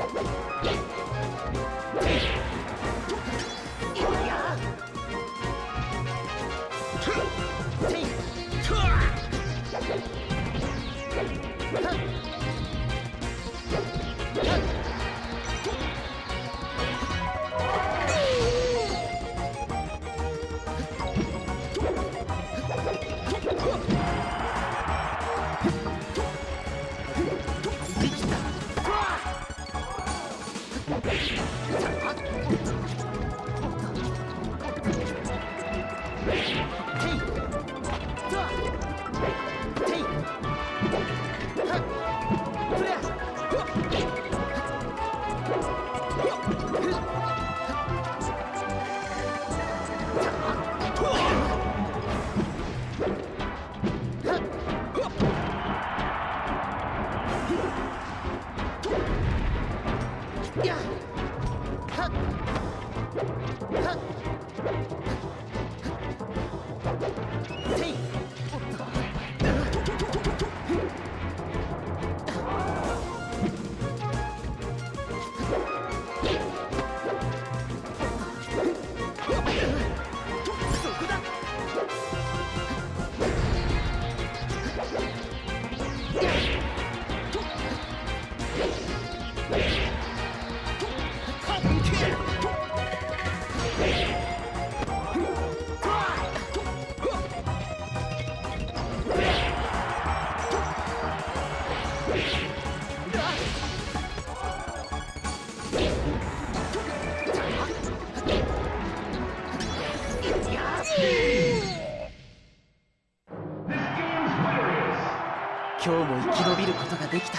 Yeah. 今 びることができた。